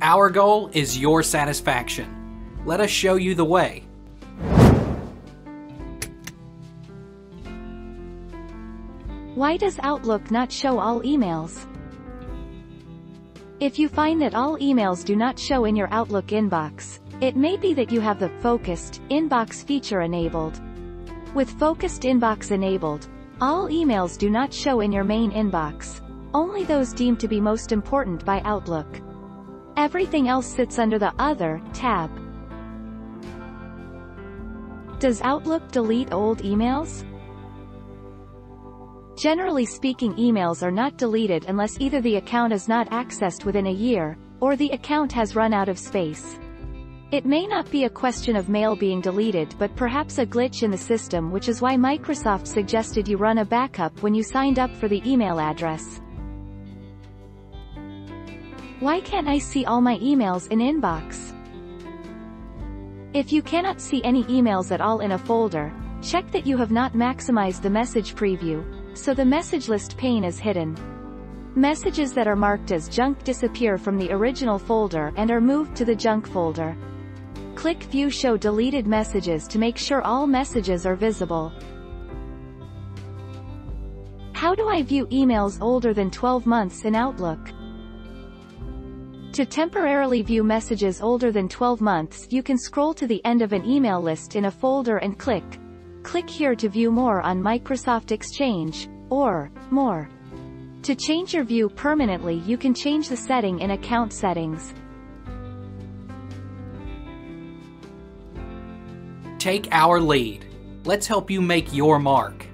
Our goal is your satisfaction. Let us show you the way. Why does Outlook not show all emails? If you find that all emails do not show in your Outlook inbox, it may be that you have the Focused Inbox feature enabled. With Focused Inbox enabled, all emails do not show in your main inbox, only those deemed to be most important by Outlook. Everything else sits under the Other tab. Does Outlook delete old emails? Generally speaking emails are not deleted unless either the account is not accessed within a year, or the account has run out of space. It may not be a question of mail being deleted but perhaps a glitch in the system which is why Microsoft suggested you run a backup when you signed up for the email address. Why can't I see all my emails in inbox? If you cannot see any emails at all in a folder, check that you have not maximized the message preview, so the message list pane is hidden. Messages that are marked as junk disappear from the original folder and are moved to the junk folder. Click View Show Deleted Messages to make sure all messages are visible. How do I view emails older than 12 months in Outlook? To temporarily view messages older than 12 months you can scroll to the end of an email list in a folder and click Click here to view more on Microsoft Exchange, or, more. To change your view permanently you can change the setting in Account Settings. Take our lead. Let's help you make your mark.